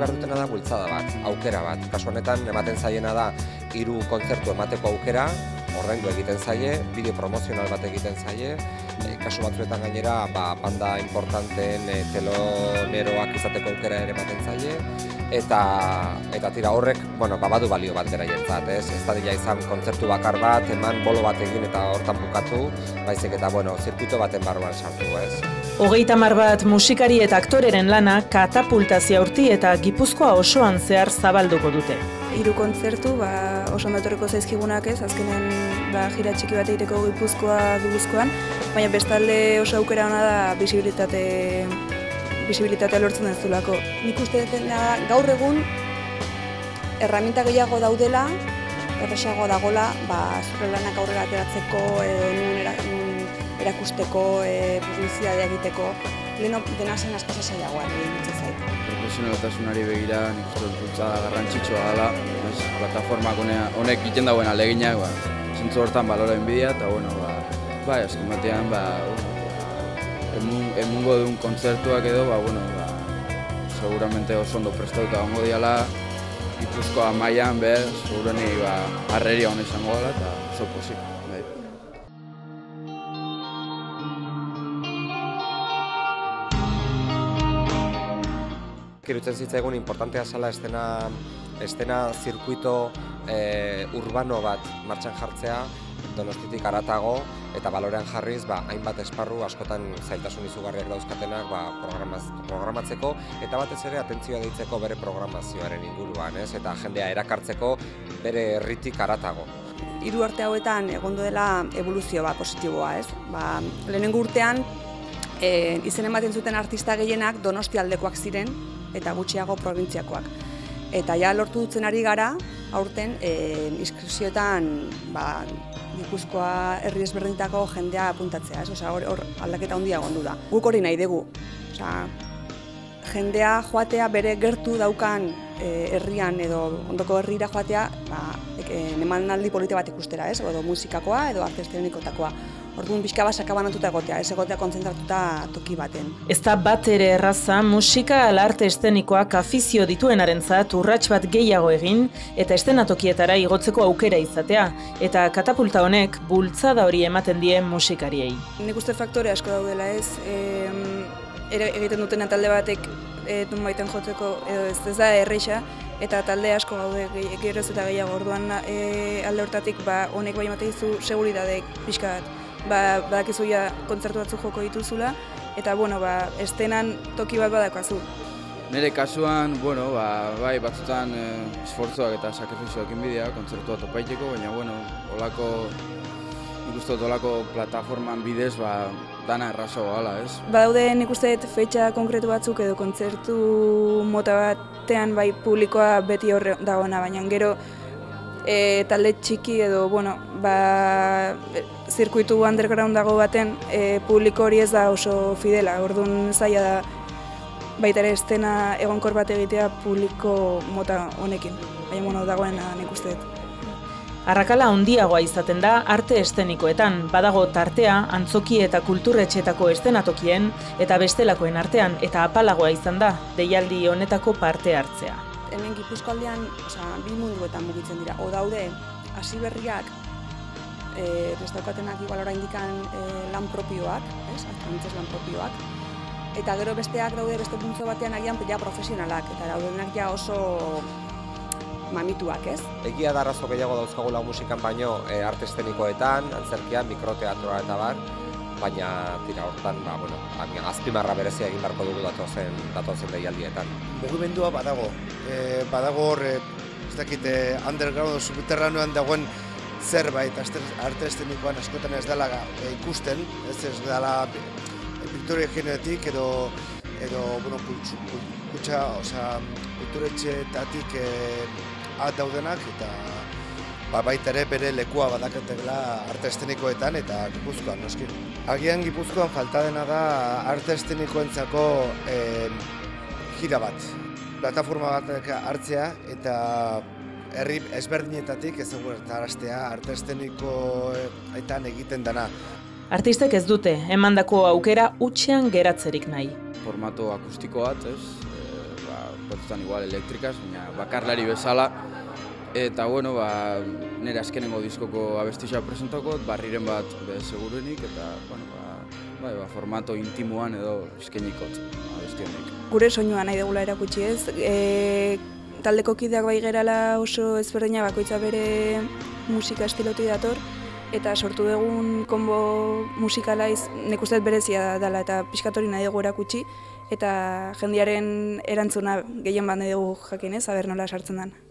behar dutena da bultzada bat, aukera bat. Kasu honetan, ematen zaiena da, hiru kontzertu emateko aukera, ordaindu egiten zaie, bideo promozional bat egiten zaie, e, kasu batzuetan gainera, ba, banda importanteen e, teloneroak izateko aukera ere ematen zaie, eta eta tira horrek, bueno, ba, badu balio bat beraientzat, ez? Ez da izan kontzertu bakar bat, eman bolo bat egin eta hortan bukatu, baizik eta, bueno, zirkuito baten barruan sartu, ez? Hogeita mar bat musikari eta aktoreren lana katapultazia urti eta gipuzkoa osoan zehar zabalduko dute. Hiru kontzertu, ba, oso ondatoreko zaizkigunak ez, azkenen ba, jira txiki bat egiteko gipuzkoa duguzkoan, baina bestalde oso aukera hona da bisibilitate bisibilitatea lortzen ez zulako. Nik uste dena gaur egun erraminta gehiago daudela, erresagoa dagola, ba, zure lanak aurrera ateratzeko edo nun, erakusteko, e, publizitatea egiteko, leheno dena zen asko zailagoa egin ditzen zait. Profesionaltasunari begira, nik uste dut da garrantzitsua dela, plataformak honek egiten dagoen aleginak, ba, zentzu hortan balora enbidia, eta bueno, ba, ba, azken batean, ba, emungo duen kontzertuak edo, ba, bueno, ba, seguramente oso ondo prestatuta ongo diala, ipuzko amaian, bez, segurani, ba, arreria hona izango dela, eta oso posik. Bai. Kirutzen zitzaigun importantea zala estena, estena zirkuito e, urbano bat martxan jartzea, donostitik aratago, eta balorean jarriz ba, hainbat esparru askotan zailtasun izugarriak dauzkatenak ba, programatzeko eta batez ere atentzioa deitzeko bere programazioaren inguruan, ez? eta jendea erakartzeko bere herritik aratago. Hiru arte hauetan egondo dela evoluzio bat positiboa, ez? Ba, lehenengo urtean e, izen ematen zuten artista gehienak donosti aldekoak ziren eta gutxiago provintziakoak. Eta ja lortu dutzen ari gara, aurten e, inskripzioetan ba, Gipuzkoa herri ezberdintako jendea apuntatzea, ez? Osea, hor, hor aldaketa handia egondu da. Guk hori nahi dugu. Osea, jendea joatea bere gertu daukan e, herrian edo ondoko herrira joatea, ba, e, emanaldi polite bat ikustera, ez? Edo musikakoa edo arte esterenikotakoa. Orduan pixka bat sakabanatuta egotea, ez egotea kontzentratuta toki baten. Ez da bat ere erraza, musika ala arte estenikoak afizio dituenarentzat urrats bat gehiago egin eta estenatokietara igotzeko aukera izatea, eta katapulta honek bultzada hori ematen die musikariei. Nik uste faktore asko daudela ez, e, egiten duten talde batek e, baiten jotzeko edo ez, ez da erreixa, eta talde asko gaude geroz eta gehiago orduan e, alde hortatik ba, honek bai ematen dizu seguridadek pixka bat ba, badakizu ja kontzertu batzu joko dituzula, eta bueno, ba, estenan toki bat badakazu. Nere kasuan, bueno, ba, bai, batzutan e, esfortzuak eta sakrifizioak inbidea, kontzertu bat opaiteko, baina, bueno, olako, ikustu olako plataforman bidez, ba, dana errazo gala, ez? Badaude nik uste fetxa konkretu batzuk edo kontzertu mota batean bai publikoa beti horre dagoena, baina gero e, talde txiki edo, bueno, ba, zirkuitu underground dago baten e, publiko hori ez da oso fidela, orduan zaila da baita ere estena egonkor bat egitea publiko mota honekin, baina bueno, dagoena nik uste dut. Arrakala handiagoa izaten da arte estenikoetan, badago tartea antzoki eta kulturretxetako estenatokien eta bestelakoen artean eta apalagoa izan da deialdi honetako parte hartzea hemen Gipuzkoaldean, osea, bi munduetan mugitzen dira. O daude hasi berriak eh ez daukatenak igual oraindikan e, lan propioak, ez? Antzes lan propioak. Eta gero besteak daude beste puntzo batean agian ja profesionalak eta daudenak ja oso mamituak, ez? Egia da arrazo gehiago dauzkagula musikan baino e, arte estenikoetan, antzerkian, mikroteatroa eta bar, baina tira hortan, ba, bueno, azpimarra berezia egin beharko dugu datozen, datozen deialdietan. Mugimendua badago, e, badago hor, e, ez dakit, e, underground, subterranuan dagoen zerbait, arte estemikoan askotan ez dela e, ikusten, ez ez dela piktoria genetik edo, edo, bueno, kutsa, oza, kulturetxeetatik e, daudenak, eta ba, baita ere bere lekua badakatekela arte estenikoetan eta gipuzkoan, noski. Agian gipuzkoan falta dena da arte estenikoentzako e, gira bat. Plataforma bat hartzea eta herri ezberdinetatik ez eta arte estenikoetan egiten dana. Artistek ez dute, emandako aukera utxean geratzerik nahi. Formato akustiko bat, ez? E, ba, batzutan igual elektrikaz, baina bakarlari bezala. Eta bueno, ba, nire azkenengo diskoko abestisa presentako, barriren bat be, segurenik, eta bueno, ba, bai, ba, formato intimuan edo eskenikot abestionik. Gure soinua nahi degula erakutsi ez, e, taldeko kideak bai gerala oso ezberdina bakoitza bere musika estilotik dator, eta sortu dugun konbo musikalaiz nik uste dut berezia dela eta pixkatori nahi dugu erakutsi, eta jendiaren erantzuna gehien nahi dugu jakin ez, aber nola sartzen den.